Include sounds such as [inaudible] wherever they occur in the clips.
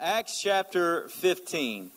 Acts chapter 15.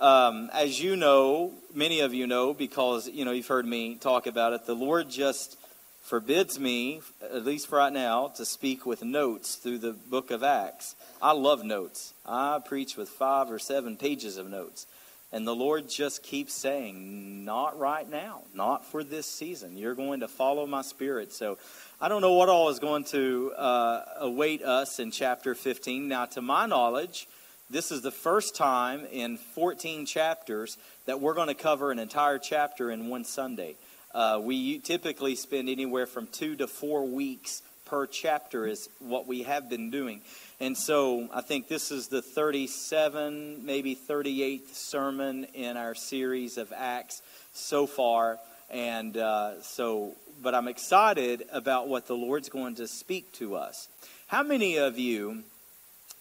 Um, as you know, many of you know, because you know you've heard me talk about it. The Lord just forbids me, at least right now, to speak with notes through the book of Acts. I love notes. I preach with five or seven pages of notes. And the Lord just keeps saying, Not right now, not for this season. You're going to follow my spirit. So I don't know what all is going to uh, await us in chapter 15. Now, to my knowledge, this is the first time in 14 chapters that we're going to cover an entire chapter in one Sunday. Uh, we typically spend anywhere from two to four weeks per chapter, is what we have been doing. And so I think this is the 37, maybe 38th sermon in our series of Acts so far. And uh, so, but I'm excited about what the Lord's going to speak to us. How many of you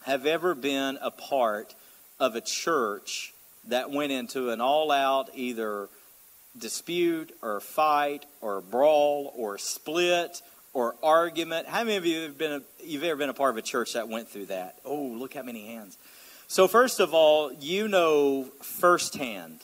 have ever been a part of a church that went into an all out either dispute or fight or brawl or split or argument? How many of you have been a, you've ever been a part of a church that went through that? Oh, look how many hands. So first of all, you know firsthand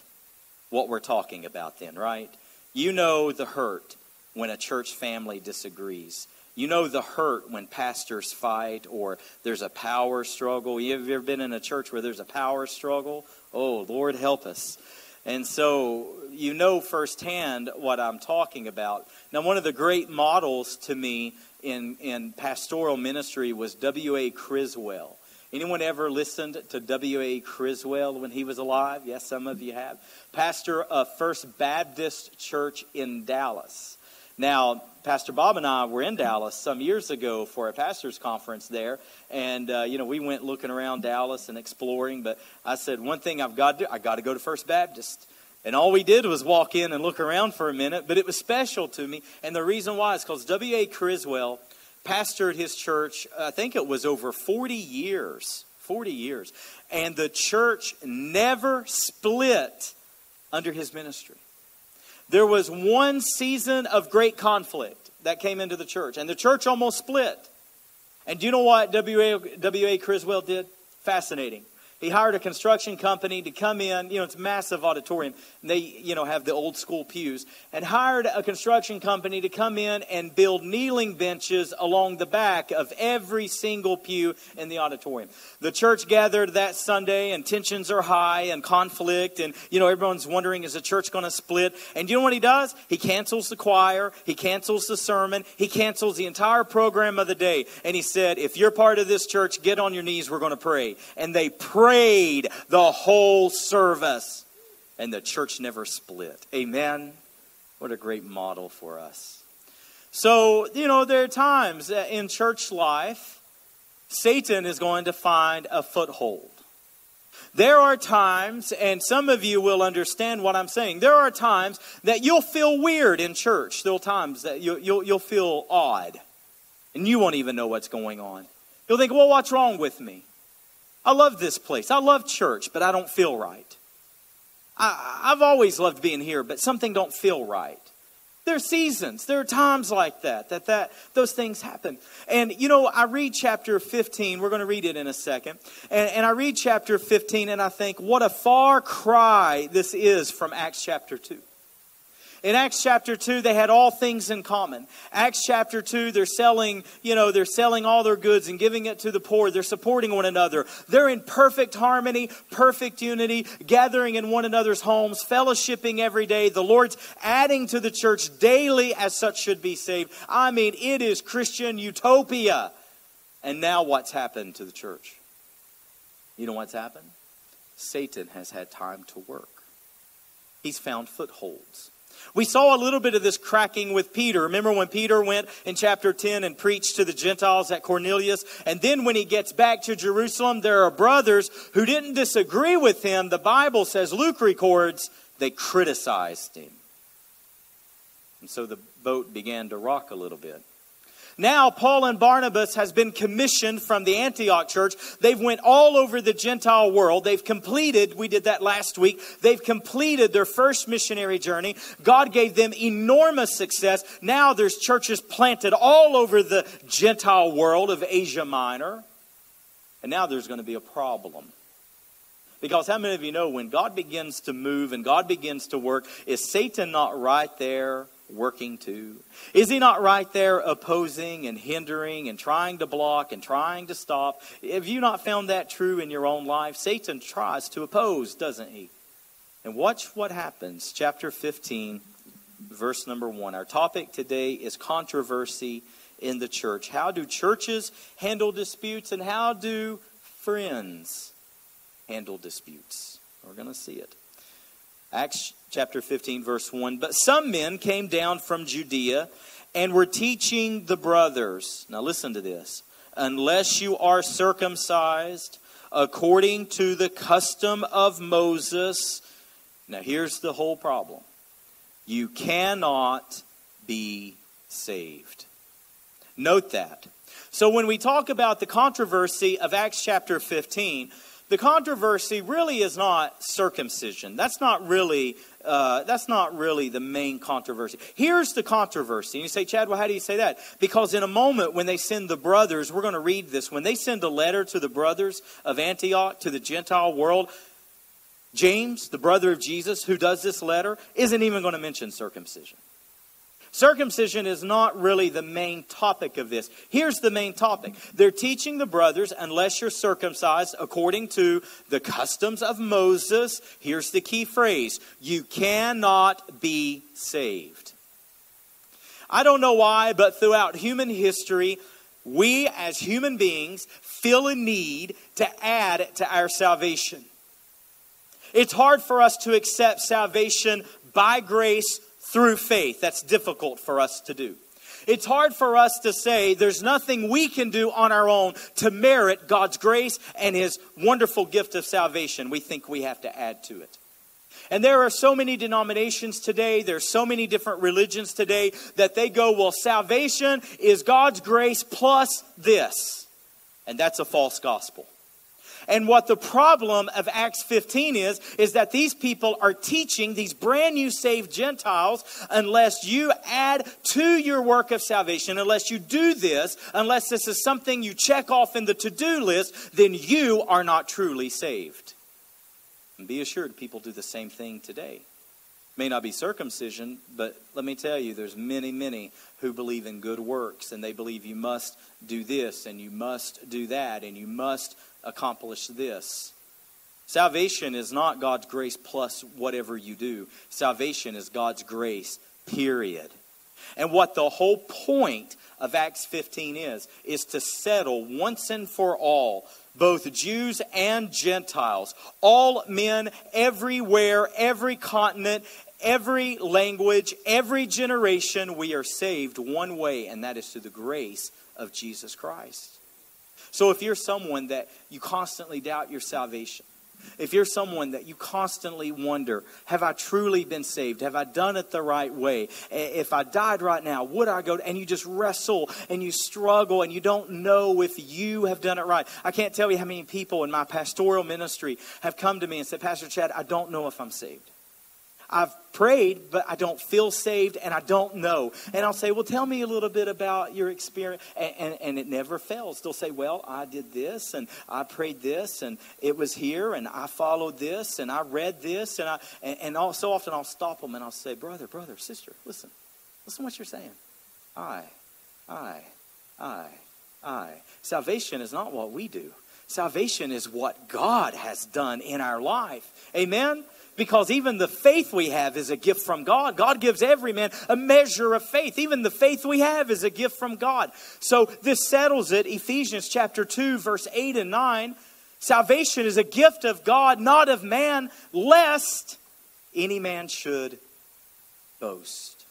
what we're talking about then, right? You know the hurt when a church family disagrees. You know the hurt when pastors fight or there's a power struggle. You ever been in a church where there's a power struggle? Oh, Lord, help us. And so you know firsthand what I'm talking about. Now, one of the great models to me in, in pastoral ministry was W.A. Criswell. Anyone ever listened to W.A. Criswell when he was alive? Yes, some of you have. Pastor of First Baptist Church in Dallas. Now, Pastor Bob and I were in Dallas some years ago for a pastor's conference there, and uh, you know we went looking around Dallas and exploring. But I said one thing I've got to do: I got to go to First Baptist. And all we did was walk in and look around for a minute, but it was special to me. And the reason why is because W.A. Criswell pastored his church, I think it was over 40 years. 40 years. And the church never split under his ministry. There was one season of great conflict that came into the church, and the church almost split. And do you know what W.A. W.A. Criswell did? Fascinating. He hired a construction company to come in. You know, it's a massive auditorium. And they, you know, have the old school pews. And hired a construction company to come in and build kneeling benches along the back of every single pew in the auditorium. The church gathered that Sunday, and tensions are high and conflict. And, you know, everyone's wondering, is the church going to split? And you know what he does? He cancels the choir. He cancels the sermon. He cancels the entire program of the day. And he said, if you're part of this church, get on your knees. We're going to pray. And they pray prayed the whole service. And the church never split. Amen. What a great model for us. So, you know, there are times in church life, Satan is going to find a foothold. There are times, and some of you will understand what I'm saying. There are times that you'll feel weird in church. There are times that you'll, you'll, you'll feel odd, and you won't even know what's going on. You'll think, well, what's wrong with me? I love this place. I love church, but I don't feel right. I, have always loved being here, but something don't feel right. There are seasons. There are times like that, that, that those things happen. And, you know, I read chapter 15. We're going to read it in a second. And, and I read chapter 15, and I think, what a far cry this is from Acts chapter 2. In Acts chapter 2, they had all things in common. Acts chapter 2, they're selling, you know, they're selling all their goods and giving it to the poor. They're supporting one another. They're in perfect harmony, perfect unity, gathering in one another's homes, fellowshipping every day. The Lord's adding to the church daily as such should be saved. I mean, it is Christian utopia. And now what's happened to the church? You know what's happened? Satan has had time to work. He's found footholds. We saw a little bit of this cracking with Peter. Remember when Peter went in chapter 10 and preached to the Gentiles at Cornelius? And then when he gets back to Jerusalem, there are brothers who didn't disagree with him. The Bible says, Luke records, they criticized him. And so the boat began to rock a little bit. Now Paul and Barnabas has been commissioned from the Antioch church. They've went all over the Gentile world. They've completed, we did that last week. They've completed their first missionary journey. God gave them enormous success. Now there's churches planted all over the Gentile world of Asia Minor. And now there's going to be a problem. Because how many of you know when God begins to move and God begins to work, is Satan not right there working too? Is he not right there opposing and hindering and trying to block and trying to stop? Have you not found that true in your own life? Satan tries to oppose, doesn't he? And watch what happens. Chapter 15, verse number 1. Our topic today is controversy in the church. How do churches handle disputes and how do friends handle disputes? We're going to see it. Acts chapter 15, verse 1. But some men came down from Judea and were teaching the brothers. Now listen to this. Unless you are circumcised according to the custom of Moses. Now here's the whole problem you cannot be saved. Note that. So when we talk about the controversy of Acts chapter 15, the controversy really is not circumcision. That's not really uh, that's not really the main controversy. Here's the controversy. And you say, Chad, well, how do you say that? Because in a moment when they send the brothers, we're going to read this. When they send a letter to the brothers of Antioch to the Gentile world, James, the brother of Jesus, who does this letter, isn't even going to mention circumcision. Circumcision is not really the main topic of this. Here's the main topic. They're teaching the brothers, unless you're circumcised according to the customs of Moses, here's the key phrase you cannot be saved. I don't know why, but throughout human history, we as human beings feel a need to add to our salvation. It's hard for us to accept salvation by grace through faith. That's difficult for us to do. It's hard for us to say there's nothing we can do on our own to merit God's grace and His wonderful gift of salvation. We think we have to add to it. And there are so many denominations today, there's so many different religions today that they go, well, salvation is God's grace plus this. And that's a false gospel. And what the problem of Acts 15 is, is that these people are teaching these brand new saved Gentiles, unless you add to your work of salvation, unless you do this, unless this is something you check off in the to do list, then you are not truly saved. And be assured, people do the same thing today may not be circumcision, but let me tell you, there's many, many who believe in good works, and they believe you must do this, and you must do that, and you must accomplish this. Salvation is not God's grace plus whatever you do. Salvation is God's grace, period. And what the whole point of Acts 15 is, is to settle once and for all both Jews and Gentiles, all men everywhere, every continent, every language, every generation, we are saved one way, and that is through the grace of Jesus Christ. So if you're someone that you constantly doubt your salvation, if you're someone that you constantly wonder, have I truly been saved? Have I done it the right way? If I died right now, would I go? And you just wrestle and you struggle and you don't know if you have done it right. I can't tell you how many people in my pastoral ministry have come to me and said, Pastor Chad, I don't know if I'm saved. I've prayed, but I don't feel saved and I don't know. And I'll say, Well, tell me a little bit about your experience. And, and, and, it never fails. They'll say, Well, I did this and I prayed this and it was here and I followed this and I read this. And, I, and, and all, so often I'll stop them and I'll say, Brother, brother, sister, listen. Listen what you're saying. I, I, I, I. Salvation is not what we do. Salvation is what God has done in our life. Amen? Because even the faith we have is a gift from God. God gives every man a measure of faith. Even the faith we have is a gift from God. So this settles it. Ephesians chapter 2, verse 8 and 9. Salvation is a gift of God, not of man, lest any man should boast.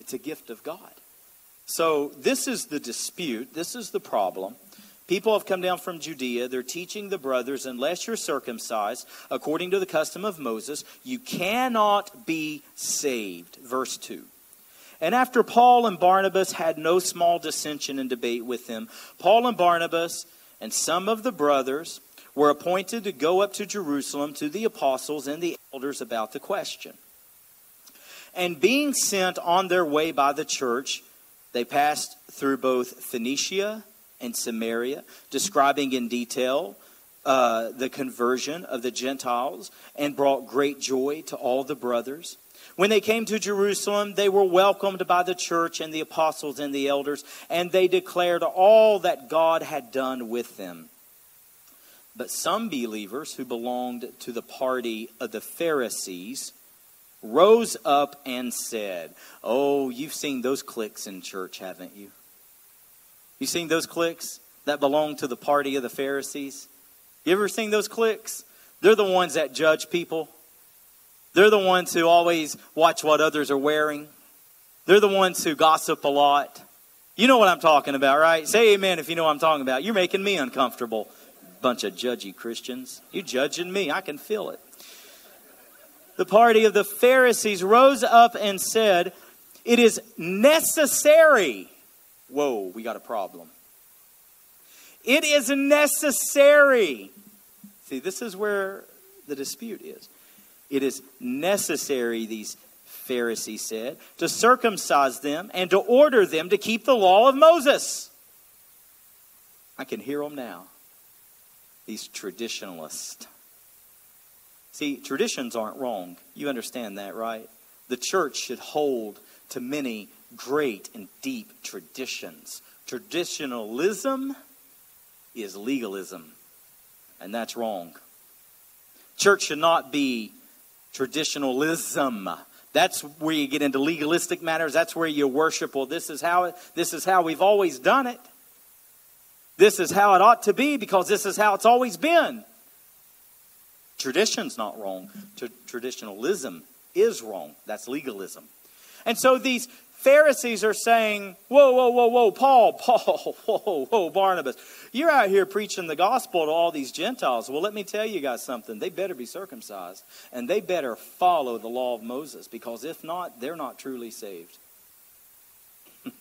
It's a gift of God. So this is the dispute, this is the problem. People have come down from Judea. They're teaching the brothers, unless you're circumcised, according to the custom of Moses, you cannot be saved. Verse 2. And after Paul and Barnabas had no small dissension and debate with them, Paul and Barnabas and some of the brothers were appointed to go up to Jerusalem to the apostles and the elders about the question. And being sent on their way by the church, they passed through both Phoenicia and Samaria, describing in detail uh, the conversion of the Gentiles and brought great joy to all the brothers. When they came to Jerusalem, they were welcomed by the church and the apostles and the elders, and they declared all that God had done with them. But some believers who belonged to the party of the Pharisees rose up and said, Oh, you've seen those cliques in church, haven't you? You seen those cliques that belong to the party of the Pharisees? You ever seen those cliques? They're the ones that judge people. They're the ones who always watch what others are wearing. They're the ones who gossip a lot. You know what I'm talking about, right? Say amen if you know what I'm talking about. You're making me uncomfortable. Bunch of judgy Christians. You're judging me. I can feel it. The party of the Pharisees rose up and said, It is necessary. Whoa, we got a problem. It is necessary. See, this is where the dispute is. It is necessary, these Pharisees said, to circumcise them and to order them to keep the law of Moses. I can hear them now. These traditionalists. See, traditions aren't wrong. You understand that, right? The church should hold to many great and deep traditions. Traditionalism is legalism, and that's wrong. Church should not be traditionalism. That's where you get into legalistic matters. That's where you worship. Well, this is how it, this is how we've always done it. This is how it ought to be because this is how it's always been. Tradition's not wrong. traditionalism is wrong. That's legalism. And so these Pharisees are saying, Whoa, whoa, whoa, whoa, Paul, [laughs] Paul, whoa, whoa, Barnabas, you're out here preaching the gospel to all these Gentiles. Well, let me tell you guys something. They better be circumcised and they better follow the law of Moses because if not, they're not truly saved. [laughs]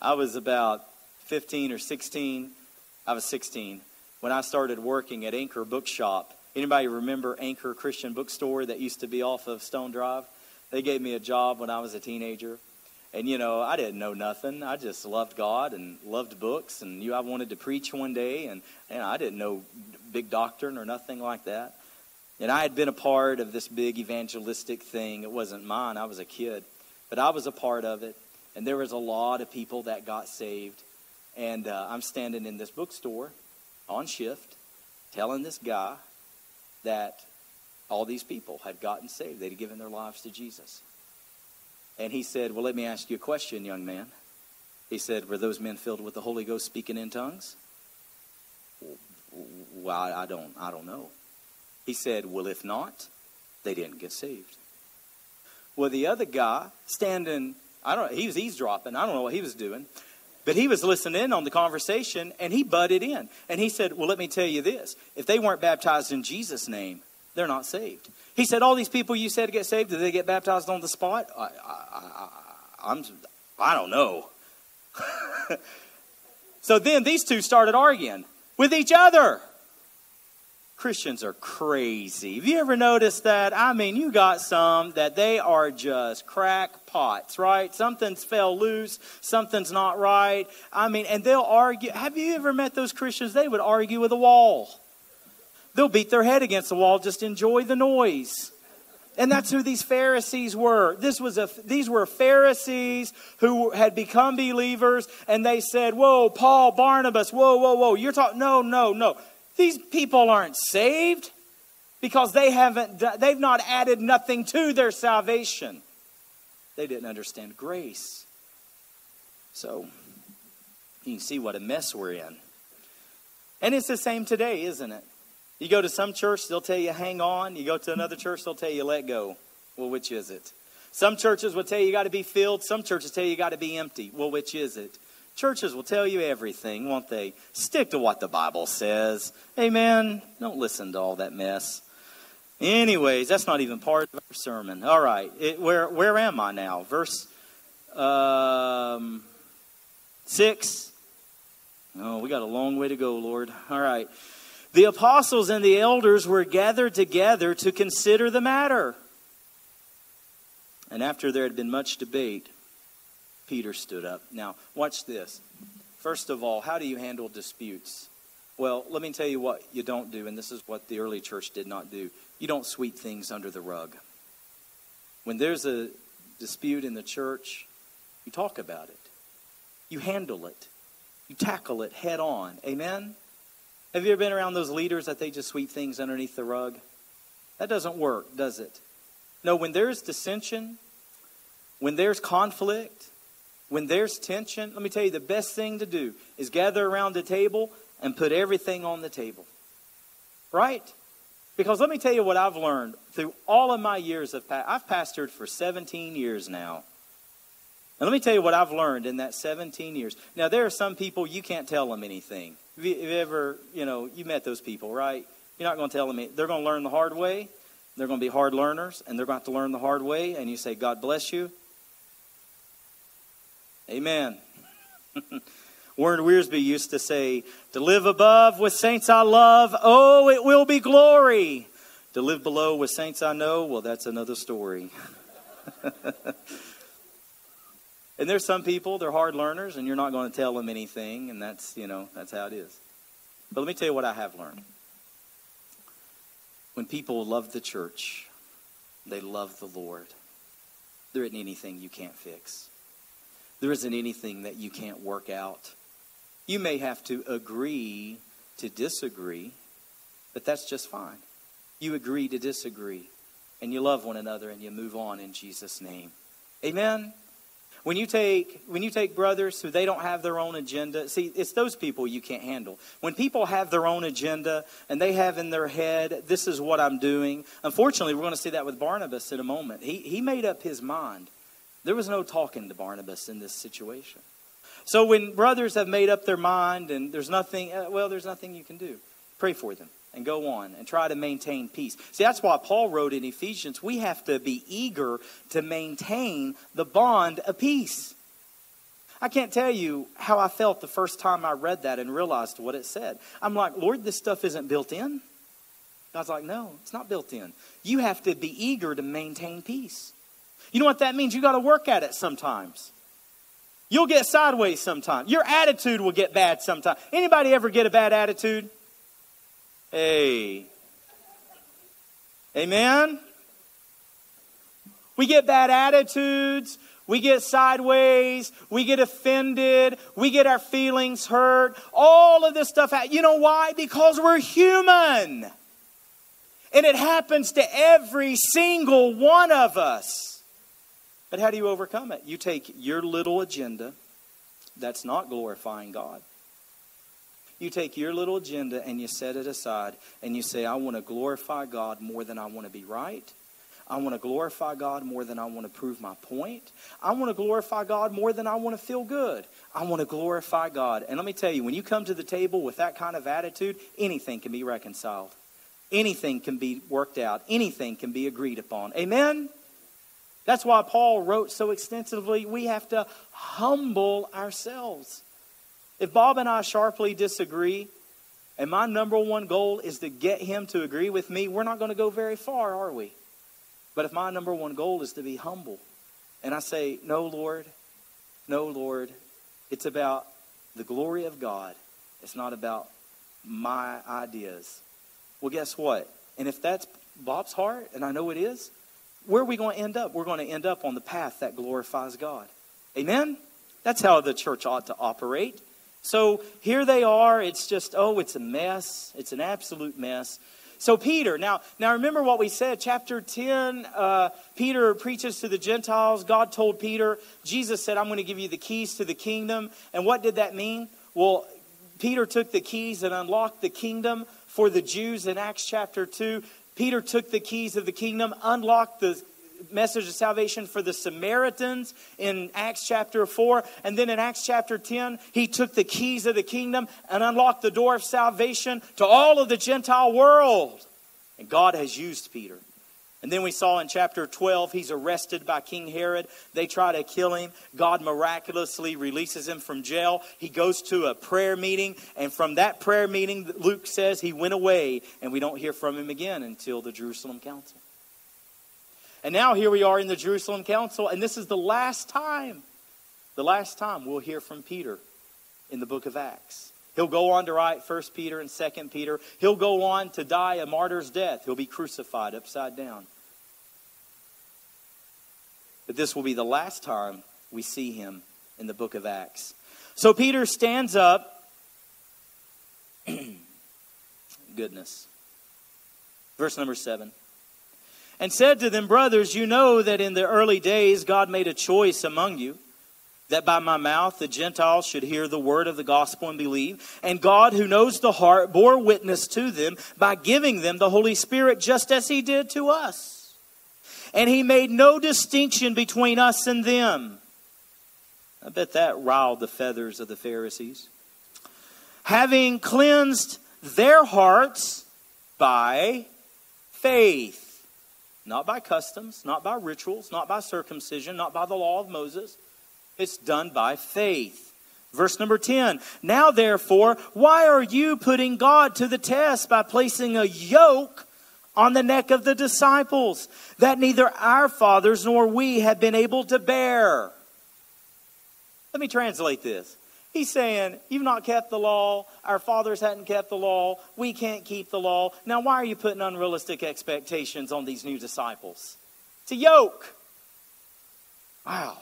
I was about 15 or 16. I was 16 when I started working at Anchor Bookshop. Anybody remember Anchor Christian Bookstore that used to be off of Stone Drive? They gave me a job when I was a teenager. And, you know, I didn't know nothing. I just loved God and loved books. And knew I wanted to preach one day. And, and I didn't know big doctrine or nothing like that. And I had been a part of this big evangelistic thing. It wasn't mine, I was a kid. But I was a part of it. And there was a lot of people that got saved. And uh, I'm standing in this bookstore on shift telling this guy that all these people had gotten saved. They'd given their lives to Jesus. And he said, Well, let me ask you a question, young man. He said, Were those men filled with the Holy Ghost speaking in tongues? Well, I don't, I don't know. He said, Well, if not, they didn't get saved. Well, the other guy standing, I don't know, he was eavesdropping. I don't know what he was doing. But he was listening in on the conversation and he butted in. And he said, Well, let me tell you this. If they weren't baptized in Jesus' name, they're not saved. He said, All these people you said get saved, did they get baptized on the spot? I, I, I, I'm, I don't know. [laughs] so then these two started arguing with each other. Christians are crazy. Have you ever noticed that? I mean, you got some that they are just crackpots, right? Something's fell loose, something's not right. I mean, and they'll argue. Have you ever met those Christians? They would argue with a wall. They'll beat their head against the wall, just enjoy the noise. And that's who these Pharisees were. This was a, these were Pharisees who had become believers, and they said, Whoa, Paul, Barnabas, whoa, whoa, whoa, you're talking, no, no, no. These people aren't saved because they haven't, they've not added nothing to their salvation. They didn't understand grace. So, you can see what a mess we're in. And it's the same today, isn't it? You go to some church, they'll tell you hang on. You go to another church, they'll tell you let go. Well, which is it? Some churches will tell you you got to be filled. Some churches tell you you got to be empty. Well, which is it? Churches will tell you everything, won't they? Stick to what the Bible says. Amen. Don't listen to all that mess. Anyways, that's not even part of our sermon. All right. It, where, where am I now? Verse um, 6. Oh, we got a long way to go, Lord. All right. The apostles and the elders were gathered together to consider the matter. And after there had been much debate, Peter stood up. Now, watch this. First of all, how do you handle disputes? Well, let me tell you what you don't do, and this is what the early church did not do. You don't sweep things under the rug. When there's a dispute in the church, you talk about it, you handle it, you tackle it head on. Amen? Have you ever been around those leaders that they just sweep things underneath the rug? That doesn't work, does it? No, when there's dissension, when there's conflict, when there's tension, let me tell you the best thing to do is gather around the table and put everything on the table. Right? Because let me tell you what I've learned through all of my years of I've pastored for 17 years now. And let me tell you what I've learned in that 17 years. Now there are some people you can't tell them anything. Have you, you ever, you know, you met those people, right? You're not going to tell them they're going to learn the hard way. They're going to be hard learners, and they're going to have to learn the hard way. And you say, "God bless you." Amen. [laughs] Warren Wiersbe used to say, To live above with saints I love, oh, it will be glory. To live below with saints I know, well, that's another story. [laughs] and there's some people, they're hard learners, and you're not going to tell them anything, and that's, you know, that's how it is. But let me tell you what I have learned. When people love the church, they love the Lord. There isn't anything you can't fix. There isn't anything that you can't work out. You may have to agree to disagree, but that's just fine. You agree to disagree, and you love one another, and you move on in Jesus' name. Amen. When you take when you take brothers who they don't have their own agenda, see, it's those people you can't handle. When people have their own agenda and they have in their head, this is what I'm doing. Unfortunately, we're going to see that with Barnabas in a moment. He he made up his mind. There was no talking to Barnabas in this situation. So when brothers have made up their mind and there's nothing, uh, well, there's nothing you can do. Pray for them and go on and try to maintain peace. See, that's why Paul wrote in Ephesians we have to be eager to maintain the bond of peace. I can't tell you how I felt the first time I read that and realized what it said. I'm like, Lord, this stuff isn't built in. God's like, no, it's not built in. You have to be eager to maintain peace. You know what that means? You got to work at it sometimes. You'll get sideways sometimes. Your attitude will get bad sometimes. Anybody ever get a bad attitude? Hey. Amen? We get bad attitudes. We get sideways. We get offended. We get our feelings hurt. All of this stuff. You know why? Because we're human. And it happens to every single one of us. But how do you overcome it? You take your little agenda that's not glorifying God. You take your little agenda and you set it aside and you say, I want to glorify God more than I want to be right. I want to glorify God more than I want to prove my point. I want to glorify God more than I want to feel good. I want to glorify God. And let me tell you, when you come to the table with that kind of attitude, anything can be reconciled. Anything can be worked out. Anything can be agreed upon. Amen? That's why Paul wrote so extensively we have to humble ourselves. If Bob and I sharply disagree, and my number one goal is to get him to agree with me, we're not going to go very far, are we? But if my number one goal is to be humble, and I say, No, Lord, no, Lord, it's about the glory of God, it's not about my ideas. Well, guess what? And if that's Bob's heart, and I know it is, where are we going to end up? We're going to end up on the path that glorifies God. Amen? That's how the church ought to operate. So here they are. It's just, oh, it's a mess. It's an absolute mess. So Peter, now, now remember what we said, chapter 10, uh, Peter preaches to the Gentiles. God told Peter, Jesus said, I'm going to give you the keys to the kingdom. And what did that mean? Well, Peter took the keys and unlocked the kingdom for the Jews in Acts chapter 2. Peter took the keys of the kingdom, unlocked the message of salvation for the Samaritans in Acts chapter 4. And then in Acts chapter 10, he took the keys of the kingdom and unlocked the door of salvation to all of the Gentile world. And God has used Peter. And then we saw in chapter 12, he's arrested by King Herod. They try to kill him. God miraculously releases him from jail. He goes to a prayer meeting. And from that prayer meeting, Luke says he went away. And we don't hear from him again until the Jerusalem Council. And now here we are in the Jerusalem Council. And this is the last time, the last time we'll hear from Peter in the book of Acts. He'll go on to write 1 Peter and 2 Peter. He'll go on to die a martyr's death. He'll be crucified upside down. But this will be the last time we see him in the book of Acts. So Peter stands up. [clears throat] Goodness. Verse number 7 and said to them, Brothers, you know that in the early days God made a choice among you, that by my mouth the Gentiles should hear the word of the gospel and believe. And God, who knows the heart, bore witness to them by giving them the Holy Spirit just as he did to us. And he made no distinction between us and them. I bet that riled the feathers of the Pharisees. Having cleansed their hearts by faith. Not by customs, not by rituals, not by circumcision, not by the law of Moses. It's done by faith. Verse number 10 Now therefore, why are you putting God to the test by placing a yoke on the neck of the disciples that neither our fathers nor we have been able to bear? Let me translate this. He's saying, You've not kept the law. Our fathers hadn't kept the law. We can't keep the law. Now, why are you putting unrealistic expectations on these new disciples? It's a yoke. Wow.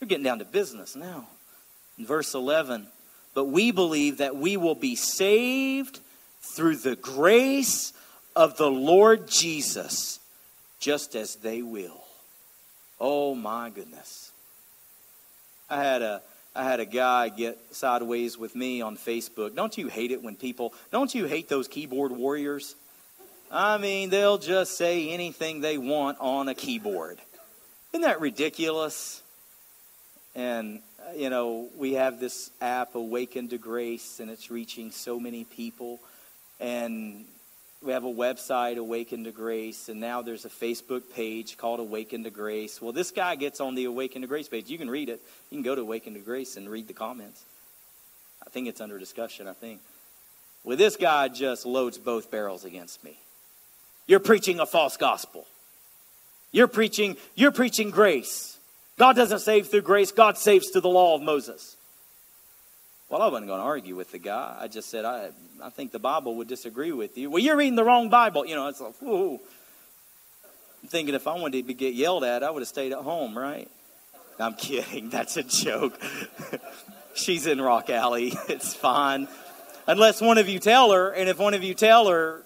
You're getting down to business now. In verse 11, but we believe that we will be saved through the grace of the Lord Jesus, just as they will. Oh, my goodness. I had a I had a guy get sideways with me on Facebook. Don't you hate it when people, don't you hate those keyboard warriors? I mean, they'll just say anything they want on a keyboard. Isn't that ridiculous? And, uh, you know, we have this app, Awakened to Grace, and it's reaching so many people. And we have a website, Awakened to Grace, and now there's a Facebook page called Awakened to Grace. Well, this guy gets on the Awakened to Grace page. You can read it. You can go to Awakened to Grace and read the comments. I think it's under discussion, I think. Well, this guy just loads both barrels against me. You're preaching a false gospel. You're preaching, you're preaching grace. God doesn't save through grace, God saves through the law of Moses. Well, I wasn't going to argue with the guy. I just said, I, I think the Bible would disagree with you. Well, you're reading the wrong Bible. You know, it's like, whoo. I'm thinking if I wanted to get yelled at, I would have stayed at home, right? I'm [laughs] kidding. That's a joke. [laughs] She's in Rock Alley. [laughs] It's fine. Unless one of you tell her, and if one of you tell her,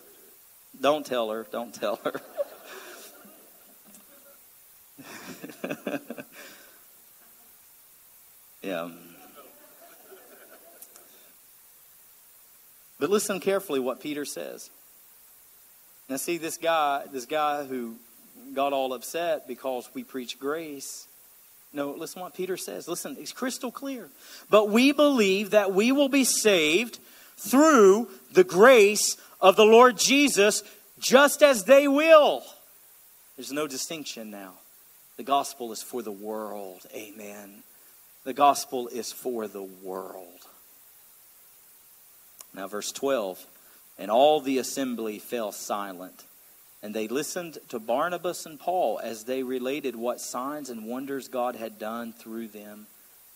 don't tell her. Don't tell her. yeah. But listen carefully what Peter says. Now see this guy, this guy who got all upset because we preach grace. No, listen what Peter says. Listen, it's crystal clear. But we believe that we will be saved through the grace of the Lord Jesus just as they will. There's no distinction now. The gospel is for the world. Amen. The gospel is for the world. Now, verse 12 And all the assembly fell silent, and they listened to Barnabas and Paul as they related what signs and wonders God had done through them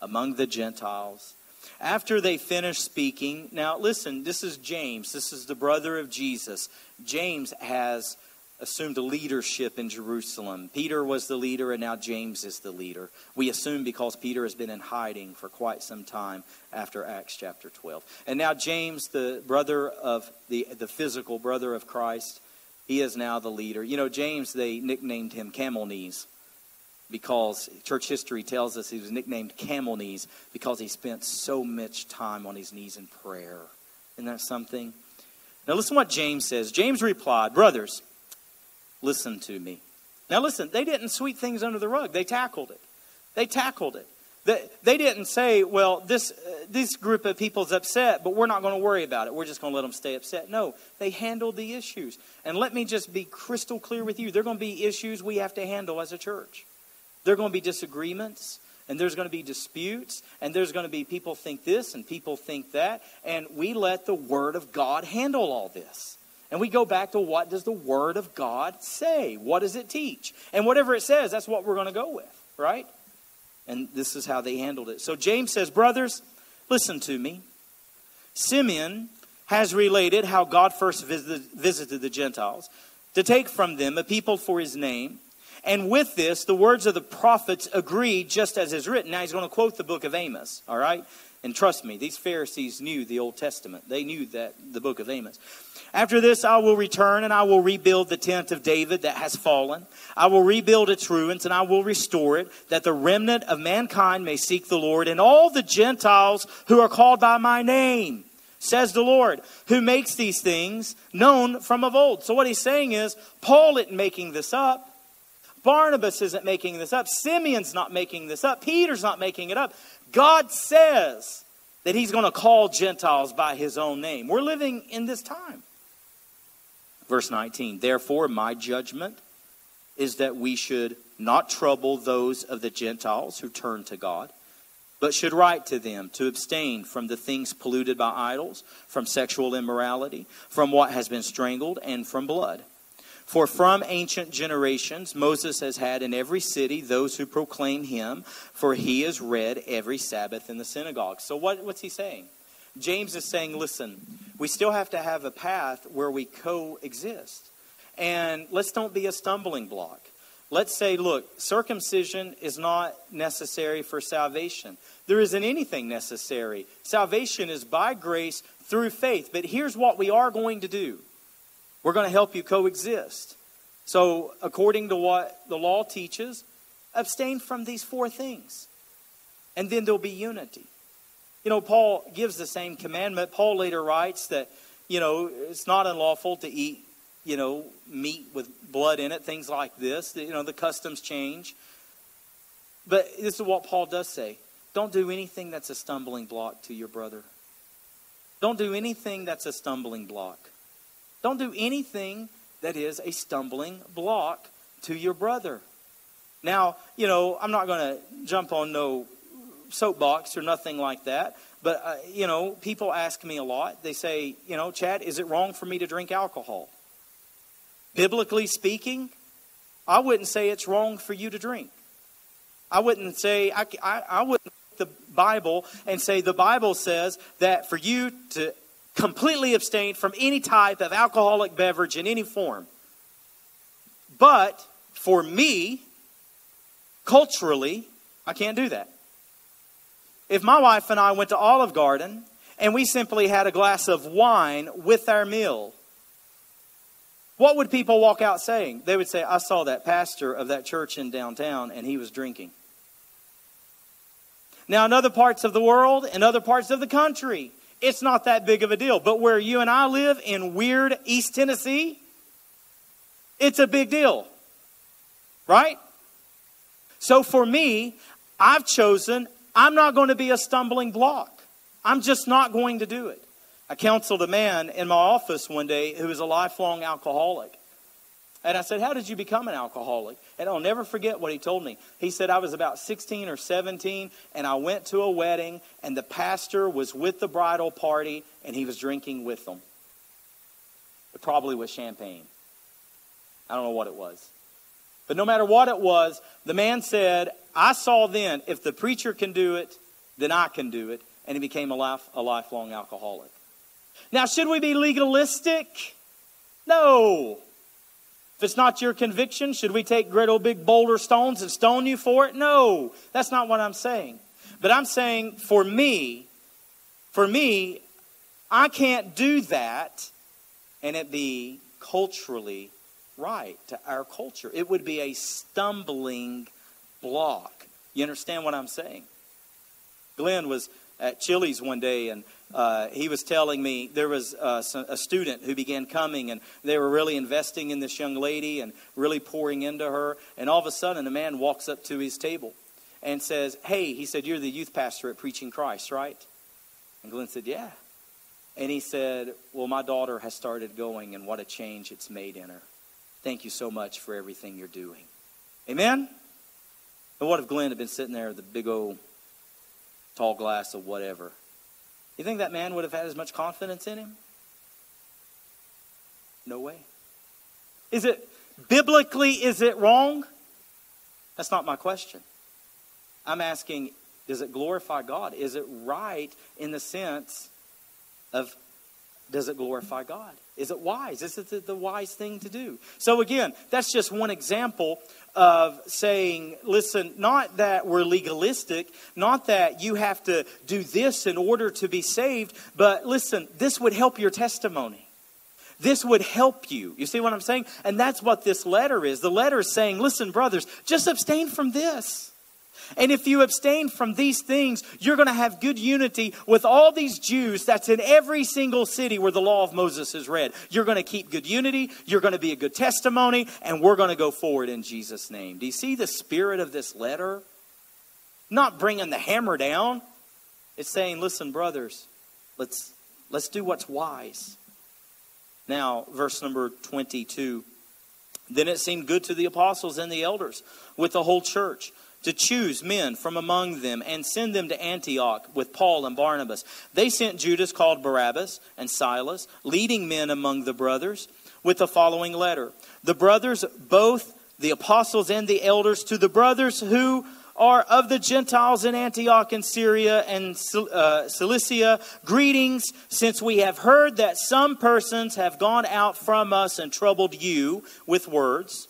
among the Gentiles. After they finished speaking, now listen, this is James. This is the brother of Jesus. James has assumed leadership in Jerusalem. Peter was the leader, and now James is the leader. We assume because Peter has been in hiding for quite some time after Acts chapter 12. And now James, the brother of the, the physical brother of Christ, he is now the leader. You know, James, they nicknamed him Camel Knees because church history tells us he was nicknamed Camel Knees because he spent so much time on his knees in prayer. Isn't that something? Now, listen what James says. James replied, Brothers, Listen to me. Now, listen, they didn't sweep things under the rug, they tackled it. They tackled it. They, they didn't say, well, this, uh, this group of people is upset, but we're not going to worry about it. We're just going to let them stay upset. No, they handled the issues. And let me just be crystal clear with you there are going to be issues we have to handle as a church. There are going to be disagreements, and there's going to be disputes, and there's going to be people think this and people think that, and we let the Word of God handle all this. And we go back to what does the Word of God say? What does it teach? And whatever it says, that's what we're going to go with, right? And this is how they handled it. So James says, Brothers, Listen to me. Simeon has related how God first visited, the Gentiles to take from them a people for his name. And with this, the words of the prophets agree just as is written. Now he's going to quote the book of Amos, all right? And trust me, these Pharisees knew the Old Testament. They knew that the book of Amos. After this, I will return and I will rebuild the tent of David that has fallen. I will rebuild its ruins and I will restore it, that the remnant of mankind may seek the Lord and all the Gentiles who are called by my name, says the Lord, who makes these things known from of old. So what he's saying is, Paul isn't making this up. Barnabas isn't making this up. Simeon's not making this up. Peter's not making it up. God says that he's going to call Gentiles by his own name. We're living in this time. Verse 19, therefore, my judgment is that we should not trouble those of the Gentiles who turn to God, but should write to them to abstain from the things polluted by idols, from sexual immorality, from what has been strangled, and from blood. For from ancient generations Moses has had in every city those who proclaim him, for he is read every Sabbath in the synagogue. So, what, what's he saying? James is saying, listen, we still have to have a path where we coexist. And let's don't be a stumbling block. Let's say, look, circumcision is not necessary for salvation. There isn't anything necessary. Salvation is by grace through faith. But here's what we are going to do we're going to help you coexist. So, according to what the law teaches, abstain from these four things. And then there'll be unity. You know, Paul gives the same commandment. Paul later writes that, you know, it's not unlawful to eat, you know, meat with blood in it, things like this. You know, the customs change. But this is what Paul does say don't do anything that's a stumbling block to your brother. Don't do anything that's a stumbling block. Don't do anything that is a stumbling block to your brother. Now, you know, I'm not going to jump on no soapbox or nothing like that, but, uh, you know, people ask me a lot. They say, you know, Chad, is it wrong for me to drink alcohol? Biblically speaking, I wouldn't say it's wrong for you to drink. I wouldn't say, I, I, I wouldn't the Bible and say the Bible says that for you to completely abstain from any type of alcoholic beverage in any form. But for me, culturally, I can't do that. If my wife and I went to Olive Garden and we simply had a glass of wine with our meal, what would people walk out saying? They would say, I saw that pastor of that church in downtown and he was drinking. Now, in other parts of the world, in other parts of the country, it's not that big of a deal. But where you and I live in weird East Tennessee, it's a big deal. Right? So for me, I've chosen, I'm not going to be a stumbling block. I'm just not going to do it. I counseled a man in my office one day who was a lifelong alcoholic. And I said, How did you become an alcoholic? And I'll never forget what he told me. He said, I was about 16 or 17, and I went to a wedding, and the pastor was with the bridal party, and he was drinking with them. It probably was champagne. I don't know what it was. But no matter what it was, the man said, I saw then, if the preacher can do it, then I can do it. And he became a, life, a lifelong alcoholic. Now, should we be legalistic? No. If it's not your conviction, should we take great old big boulder stones and stone you for it? No, that's not what I'm saying. But I'm saying for me, for me, I can't do that and it be culturally right to our culture. It would be a stumbling block. You understand what I'm saying? Glenn was at Chili's one day and uh, he was telling me there was uh, a student who began coming and they were really investing in this young lady and really pouring into her. And all of a sudden, a man walks up to his table and says, Hey, he said, You're the youth pastor at Preaching Christ, right? And Glenn said, Yeah. And he said, Well, my daughter has started going, and what a change it's made in her. Thank you so much for everything you're doing. Amen? But what if Glenn had been sitting there with a big old tall glass of whatever? You think that man would have had as much confidence in him? No way. Is it biblically, is it wrong? That's not my question. I'm asking, Does it glorify God? Is it right in the sense of does it glorify God? Is it wise? Is it the, wise thing to do? So, again, that's just one example of saying, listen, not that we're legalistic, not that you have to do this in order to be saved, but listen, this would help your testimony. This would help you. You see what I'm saying? And that's what this letter is. The letter is saying, listen, brothers, just abstain from this. And if you abstain from these things, you're going to have good unity with all these Jews that's in every single city where the law of Moses is read. You're going to keep good unity, you're going to be a good testimony, and we're going to go forward in Jesus' name. Do you see the spirit of this letter? Not bringing the hammer down. It's saying, listen, brothers, let's, let's do what's wise. Now, verse number 22. Then it seemed good to the apostles and the elders with the whole church to choose men from among them and send them to Antioch with Paul and Barnabas. They sent Judas, called Barsabbas, and Silas, leading men among the brothers, with the following letter The brothers, both the apostles and the elders, to the brothers who are of the Gentiles in Antioch and Syria and uh, Cilicia, greetings, since we have heard that some persons have gone out from us and troubled you with words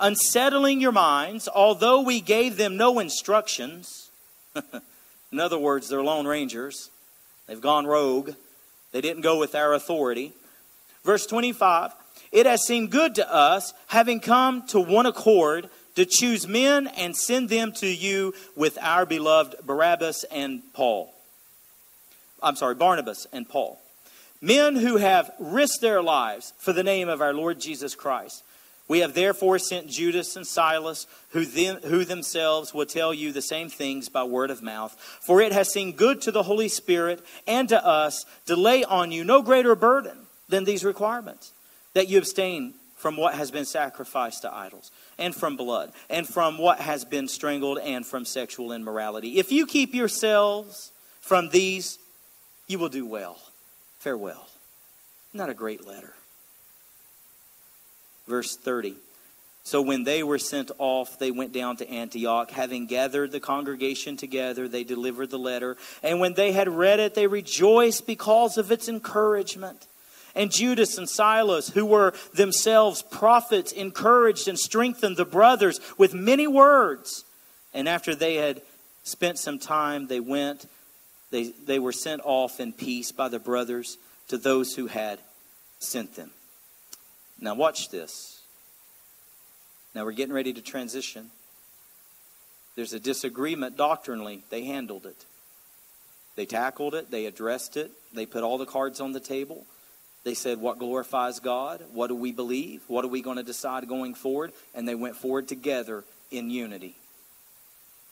unsettling your minds, although we gave them no instructions. [laughs] In other words, they're lone rangers. They've gone rogue. They didn't go with our authority. Verse 25 It has seemed good to us, having come to one accord, to choose men and send them to you with our beloved Barabbas and Paul. I'm sorry, Barnabas and Paul. Men who have risked their lives for the name of our Lord Jesus Christ. We have therefore sent Judas and Silas, who, them, who themselves will tell you the same things by word of mouth. For it has seemed good to the Holy Spirit and to us to lay on you no greater burden than these requirements that you abstain from what has been sacrificed to idols, and from blood, and from what has been strangled, and from sexual immorality. If you keep yourselves from these, you will do well. Farewell. Not a great letter. Verse 30. So when they were sent off, they went down to Antioch. Having gathered the congregation together, they delivered the letter. And when they had read it, they rejoiced because of its encouragement. And Judas and Silas, who were themselves prophets, encouraged and strengthened the brothers with many words. And after they had spent some time, they went. They, they were sent off in peace by the brothers to those who had sent them. Now, watch this. Now, we're getting ready to transition. There's a disagreement doctrinally. They handled it. They tackled it, they addressed it, they put all the cards on the table. They said, What glorifies God? What do we believe? What are we going to decide going forward? And they went forward together in unity.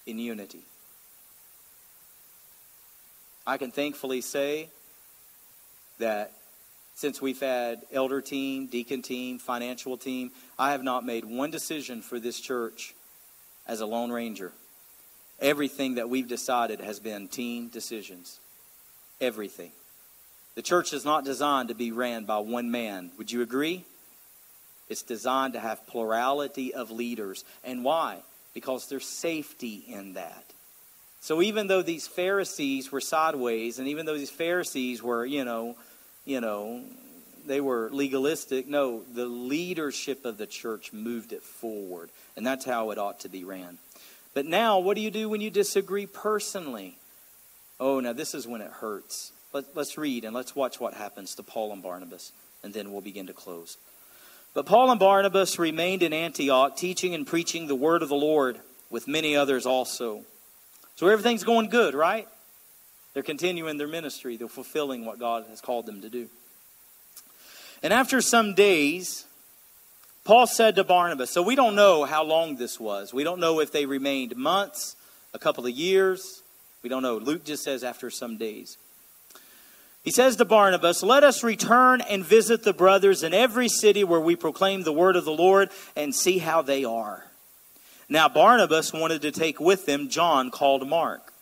In unity. I can thankfully say that since we've had elder team, deacon team, financial team, I have not made one decision for this church as a Lone Ranger. Everything that we've decided has been team decisions. Everything. The church is not designed to be ran by one man. Would you agree? It's designed to have plurality of leaders. And why? Because there's safety in that. So even though these Pharisees were sideways, and even though these Pharisees were, you know, you know, they were legalistic. No, the leadership of the church moved it forward. And that's how it ought to be ran. But now, what do you do when you disagree personally? Oh, now this is when it hurts. Let, us read and let's watch what happens to Paul and Barnabas, and then we'll begin to close. But Paul and Barnabas remained in Antioch, teaching and preaching the word of the Lord with many others also. So everything's going good, right? They're continuing their ministry, they're fulfilling what God has called them to do. And after some days, Paul said to Barnabas, so we don't know how long this was. We don't know if they remained months, a couple of years. We don't know. Luke just says after some days. He says to Barnabas, Let us return and visit the brothers in every city where we proclaim the word of the Lord and see how they are. Now, Barnabas wanted to take with them John called Mark.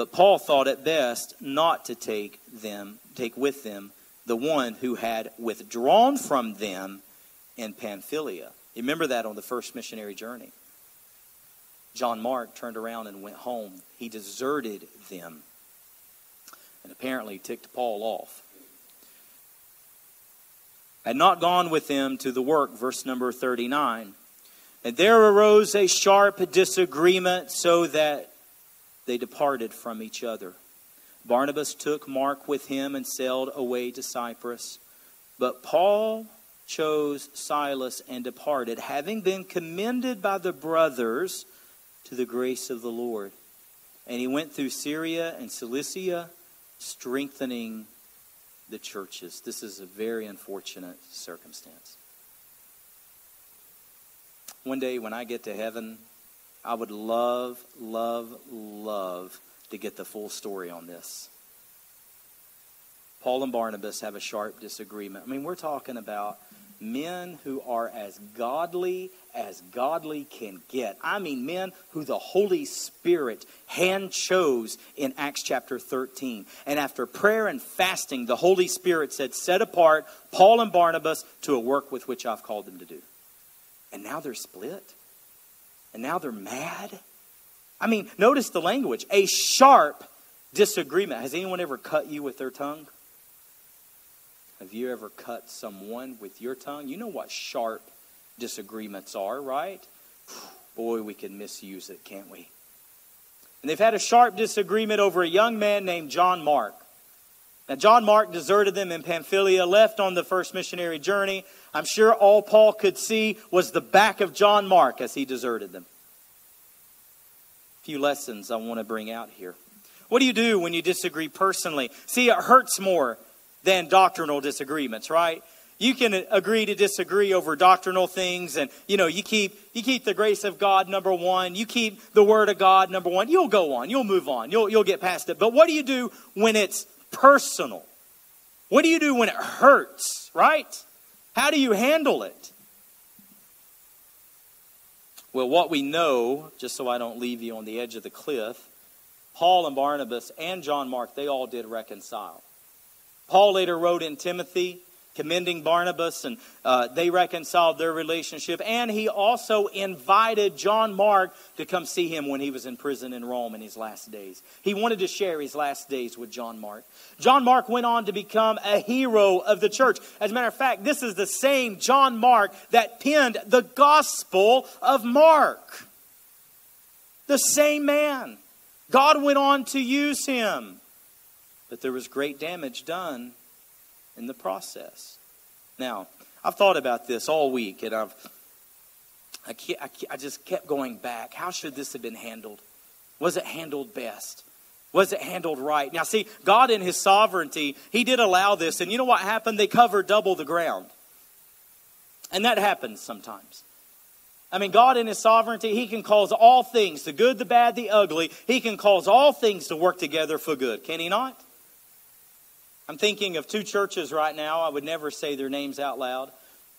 But Paul thought it best not to take them, take with them the one who had withdrawn from them in Pamphylia. Remember that on the first missionary journey. John Mark turned around and went home. He deserted them and apparently ticked Paul off. Had not gone with them to the work, verse number 39. And there arose a sharp disagreement so that they departed from each other. Barnabas took Mark with him and sailed away to Cyprus. But Paul chose Silas and departed, having been commended by the brothers to the grace of the Lord. And he went through Syria and Cilicia, strengthening the churches. This is a very unfortunate circumstance. One day when I get to heaven, I would love, love, love to get the full story on this. Paul and Barnabas have a sharp disagreement. I mean, we're talking about men who are as godly as godly can get. I mean, men who the Holy Spirit hand chose in Acts chapter 13. And after prayer and fasting, the Holy Spirit said, Set apart Paul and Barnabas to a work with which I've called them to do. And now they're split. And now they're mad. I mean, notice the language a sharp disagreement. Has anyone ever cut you with their tongue? Have you ever cut someone with your tongue? You know what sharp disagreements are, right? [sighs] Boy, we can misuse it, can't we? And they've had a sharp disagreement over a young man named John Mark. Now, John Mark deserted them in Pamphylia, left on the first missionary journey. I'm sure all Paul could see was the back of John Mark as he deserted them. A few lessons I want to bring out here. What do you do when you disagree personally? See, it hurts more than doctrinal disagreements, right? You can agree to disagree over doctrinal things and you know, you keep you keep the grace of God number 1, you keep the word of God number 1. You'll go on, you'll move on. You'll you'll get past it. But what do you do when it's personal? What do you do when it hurts, right? How do you handle it? Well, what we know, just so I don't leave you on the edge of the cliff, Paul and Barnabas and John Mark, they all did reconcile. Paul later wrote in Timothy, commending Barnabas, and uh, they reconciled their relationship. And he also invited John Mark to come see him when he was in prison in Rome in his last days. He wanted to share his last days with John Mark. John Mark went on to become a hero of the church. As a matter of fact, this is the same John Mark that penned the Gospel of Mark. The same man. God went on to use him. But there was great damage done in the process. Now, I've thought about this all week, and I've I, I, I just kept going back. How should this have been handled? Was it handled best? Was it handled right? Now, see, God in His sovereignty, He did allow this, and you know what happened? They covered double the ground. And that happens sometimes. I mean, God in His sovereignty, He can cause all things, the good, the bad, the ugly, He can cause all things to work together for good. Can He not? I'm thinking of two churches right now. I would never say their names out loud.